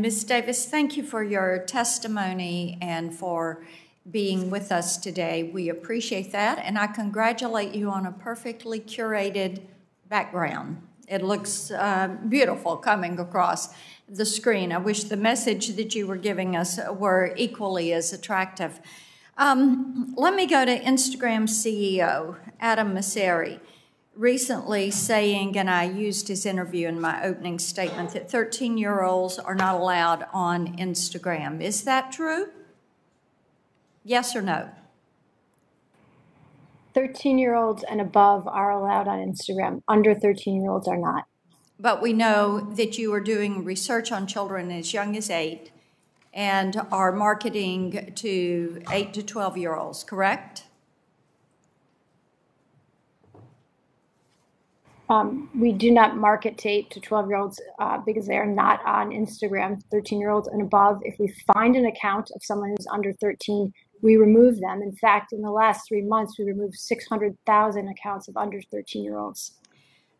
Ms. Davis, thank you for your testimony and for being with us today. We appreciate that, and I congratulate you on a perfectly curated background. It looks uh, beautiful coming across the screen. I wish the message that you were giving us were equally as attractive. Um, let me go to Instagram CEO Adam Mosseri recently saying, and I used his interview in my opening statement, that 13 year olds are not allowed on Instagram. Is that true? Yes or no? 13 year olds and above are allowed on Instagram. Under 13 year olds are not. But we know that you are doing research on children as young as eight and are marketing to 8 to 12 year olds, correct? Um, we do not market to 8 to 12 year olds uh, because they are not on Instagram, 13 year olds and above. If we find an account of someone who's under 13, we remove them. In fact, in the last three months, we removed 600,000 accounts of under 13 year olds.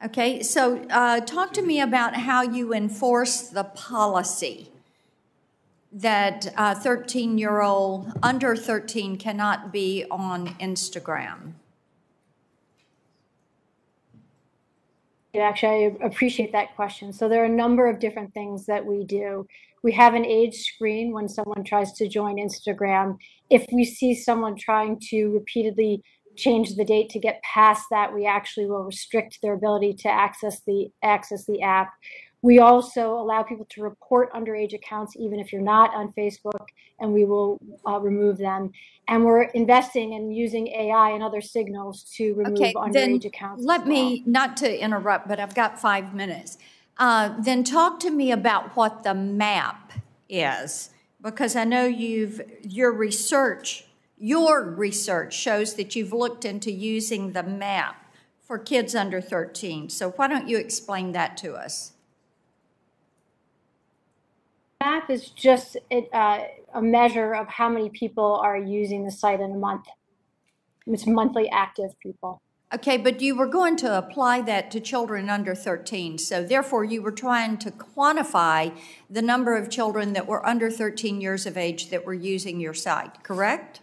Okay, so uh, talk to me about how you enforce the policy that a 13 year old under 13 cannot be on Instagram. Actually, I appreciate that question. So there are a number of different things that we do. We have an age screen when someone tries to join Instagram. If we see someone trying to repeatedly change the date to get past that, we actually will restrict their ability to access the access the app. We also allow people to report underage accounts, even if you're not on Facebook, and we will uh, remove them. And we're investing in using AI and other signals to remove okay, underage accounts. Let well. me, not to interrupt, but I've got five minutes. Uh, then talk to me about what the map is, because I know you've your research, your research shows that you've looked into using the map for kids under 13. So why don't you explain that to us? Map is just uh, a measure of how many people are using the site in a month. It's monthly active people. Okay, but you were going to apply that to children under 13. So, therefore, you were trying to quantify the number of children that were under 13 years of age that were using your site, correct?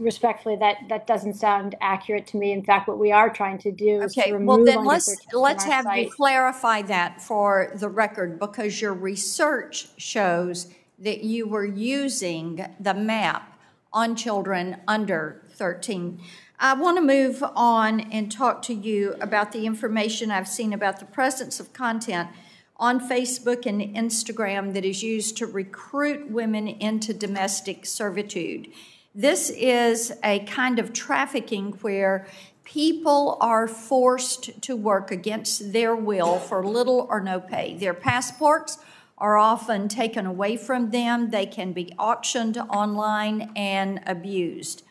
Respectfully, that that doesn't sound accurate to me. In fact, what we are trying to do is okay. well, then let's let's have site. you clarify that for the record because your research shows that you were using the map on children under 13. I want to move on and talk to you about the information I've seen about the presence of content on Facebook and Instagram that is used to recruit women into domestic servitude. This is a kind of trafficking where people are forced to work against their will for little or no pay. Their passports are often taken away from them, they can be auctioned online and abused.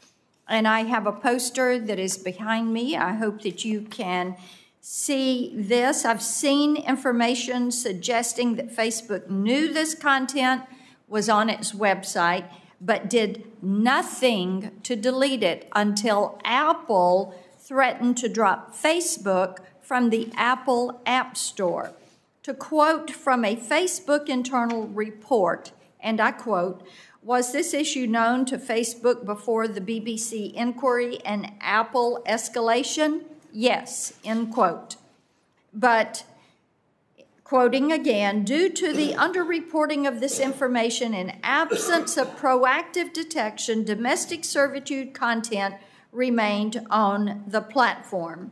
And I have a poster that is behind me. I hope that you can see this. I've seen information suggesting that Facebook knew this content was on its website but did nothing to delete it until Apple threatened to drop Facebook from the Apple App Store. To quote from a Facebook internal report, and I quote, was this issue known to Facebook before the BBC inquiry and Apple escalation? Yes, end quote. But Quoting again, due to the underreporting of this information and absence of proactive detection, domestic servitude content remained on the platform.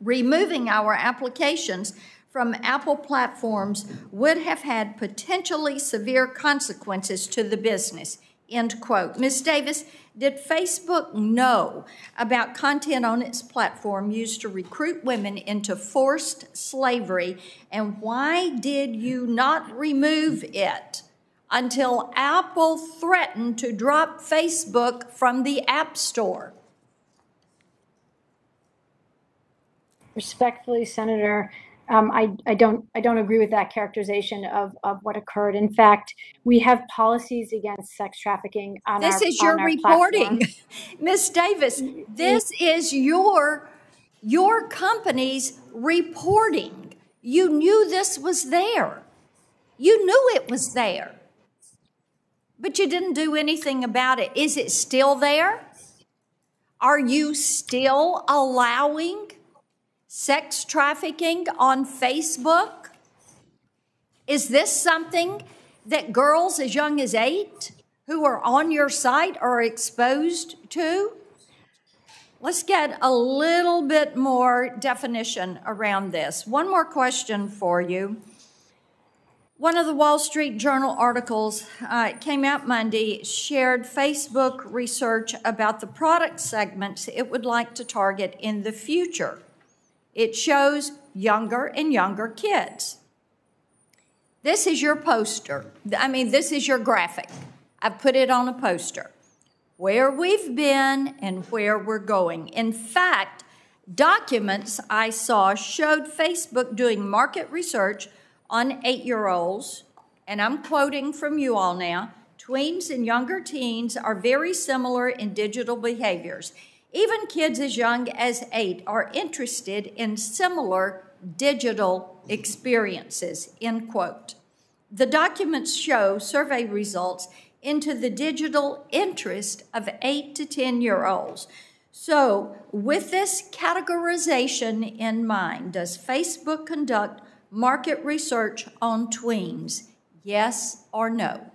Removing our applications from Apple platforms would have had potentially severe consequences to the business. End quote. Ms. Davis, did Facebook know about content on its platform used to recruit women into forced slavery? And why did you not remove it until Apple threatened to drop Facebook from the App Store? Respectfully, Senator, um, I, I, don't I don't agree with that characterization of, of what occurred. In fact, we have policies against sex trafficking on this our, is your reporting, Miss Davis. This is your your company's reporting. You knew this was there. You knew it was there. But you didn't do anything about it. Is it still there? Are you still allowing sex trafficking on Facebook? Is this something that girls as young as eight who are on your site are exposed to? Let's get a little bit more definition around this. One more question for you. One of the Wall Street Journal articles uh, came out Monday, shared Facebook research about the product segments it would like to target in the future. It shows younger and younger kids. This is your poster. I mean, this is your graphic. I've put it on a poster. Where we've been and where we're going. In fact, documents I saw showed Facebook doing market research on eight year olds, and I'm quoting from you all now tweens and younger teens are very similar in digital behaviors. Even kids as young as eight are interested in similar digital experiences, end quote. The documents show survey results into the digital interest of 8 to 10 year olds. So, with this categorization in mind, does Facebook conduct market research on tweens? Yes or no?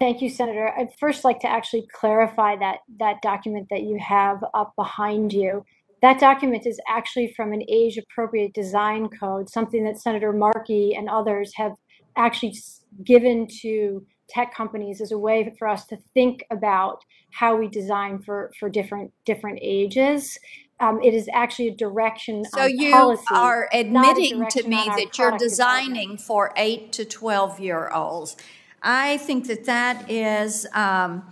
Thank you, Senator. I'd first like to actually clarify that, that document that you have up behind you. That document is actually from an age appropriate design code, something that Senator Markey and others have actually given to tech companies as a way for us to think about how we design for, for different different ages. Um, it is actually a direction. So you policy, are admitting to me that you're designing for eight to twelve year olds. I think that that is um,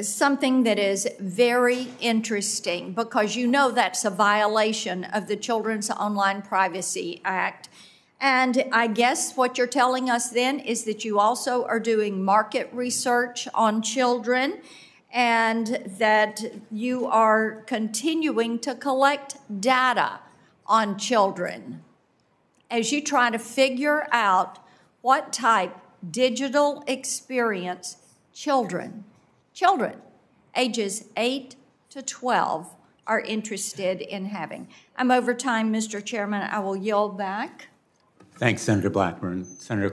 something that is very interesting because you know that's a violation of the Children's Online Privacy Act. And I guess what you're telling us then is that you also are doing market research on children and that you are continuing to collect data on children as you try to figure out what type digital experience children, children ages 8 to 12 are interested in having. I'm over time, Mr. Chairman. I will yield back. Thanks, Senator Blackburn. Senator